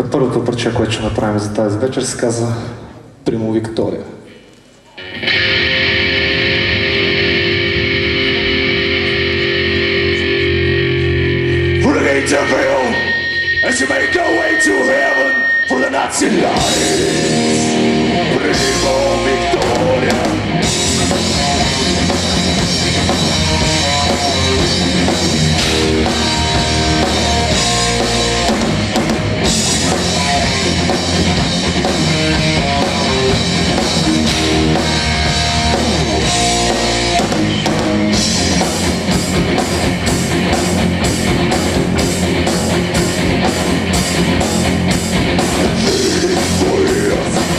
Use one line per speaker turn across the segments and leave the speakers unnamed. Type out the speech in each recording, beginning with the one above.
Та първото парче, което ще направим за тази вечер, се казва Примо Виктория.
Renegades of hell, as you make your way to heaven for the Nazi lies. Primo Victoria.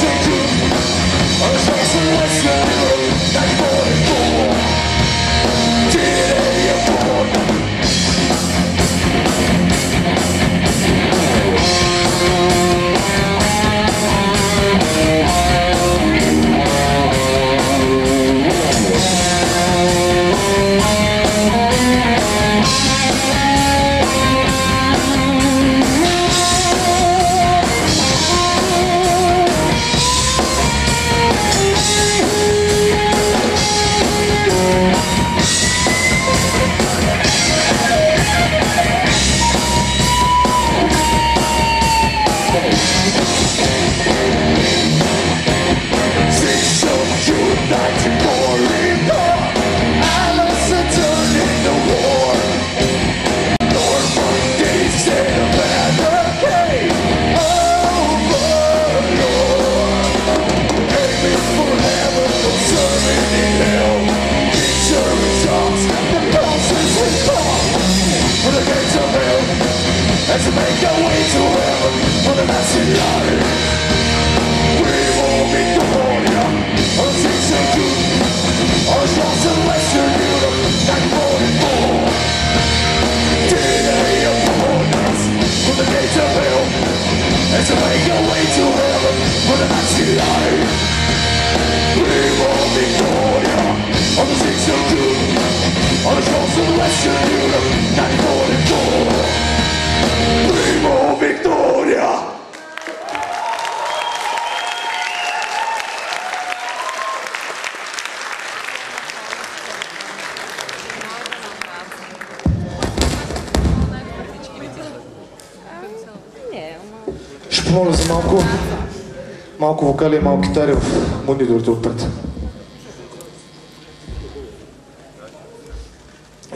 shaking, a face to listen. the
messy вокали и малки китари в мониторите отпред.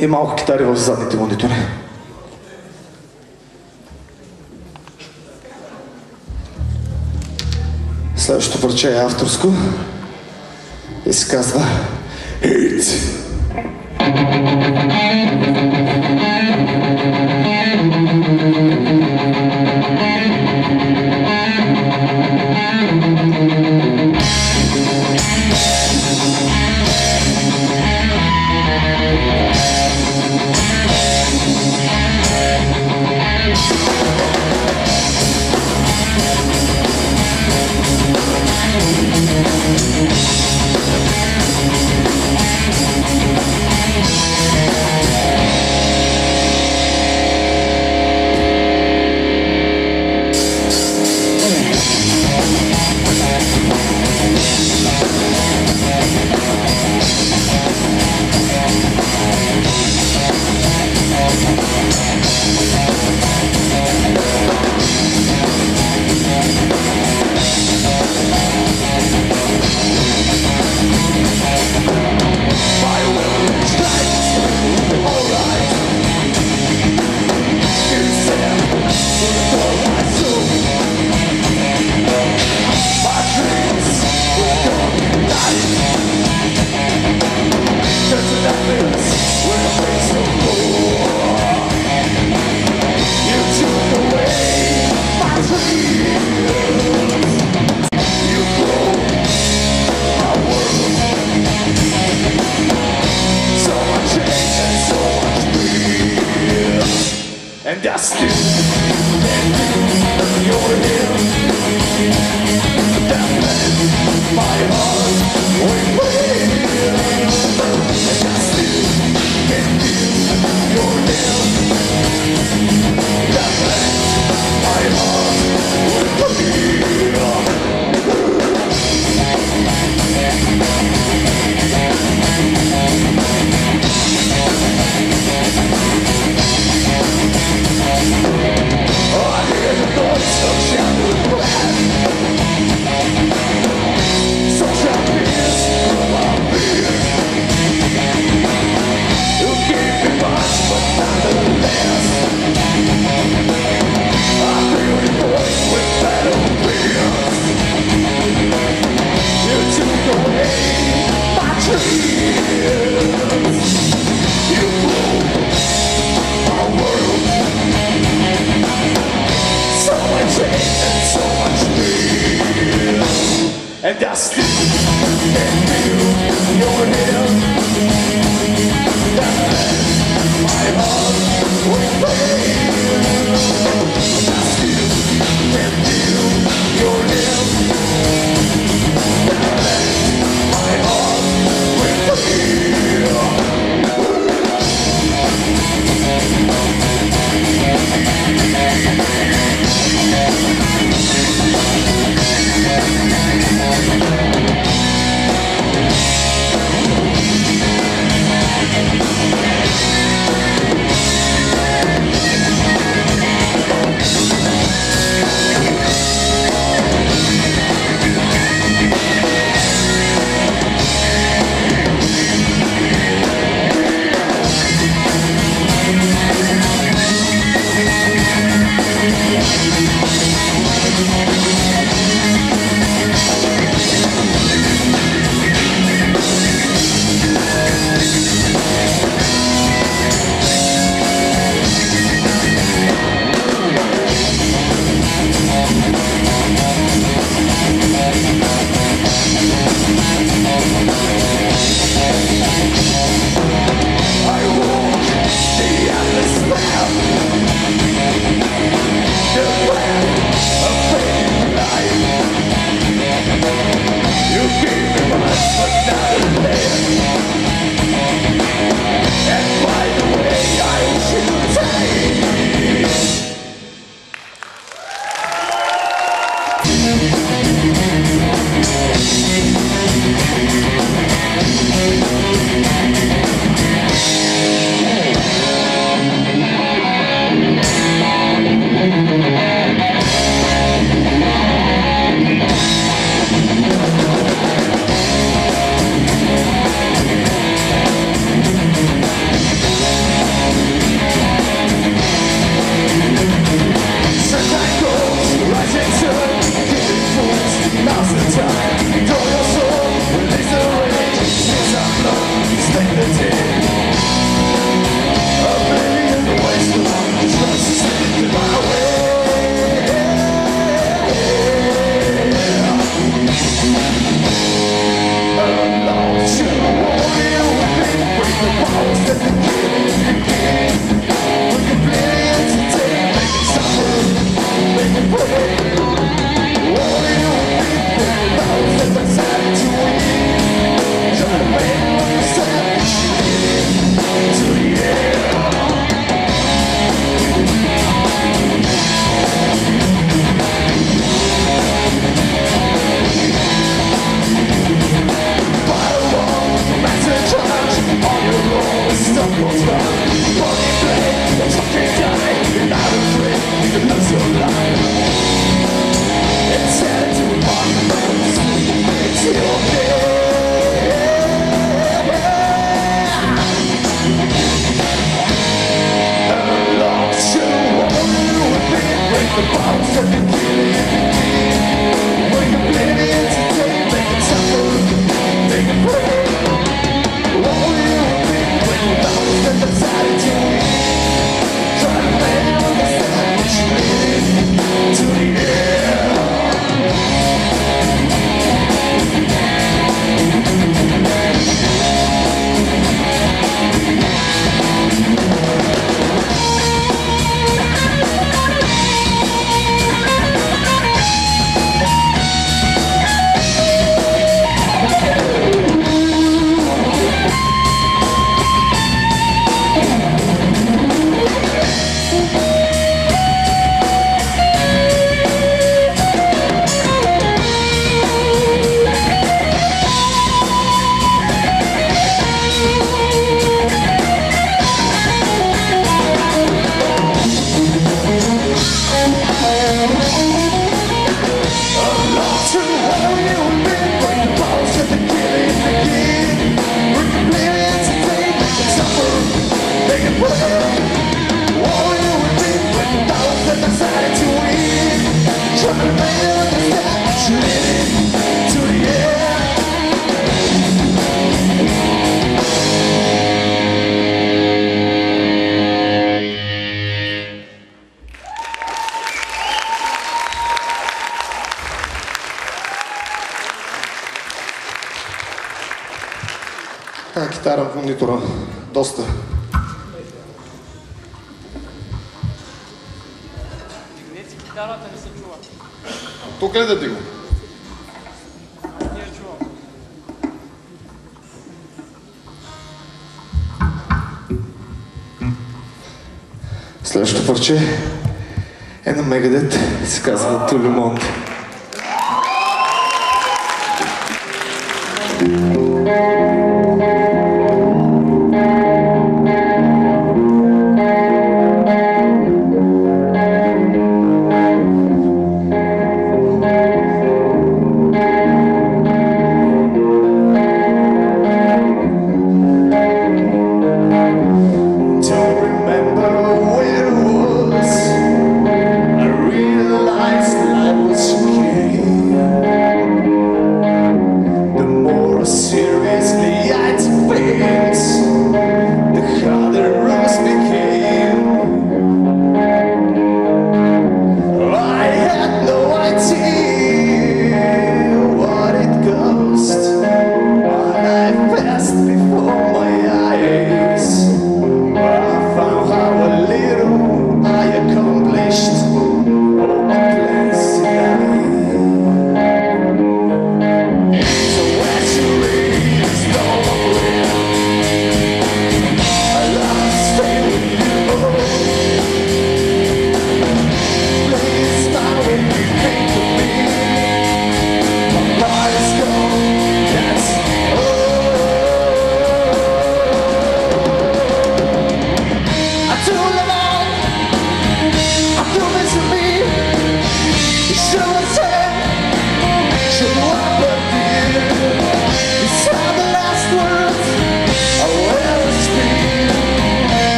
И малко китари в задните монитори. Следващото парче е авторско и се казва
It's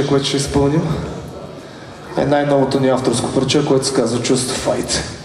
парче,
което ще изпълним, е най-новото ни авторско парче, което се казва Justified.
Wanna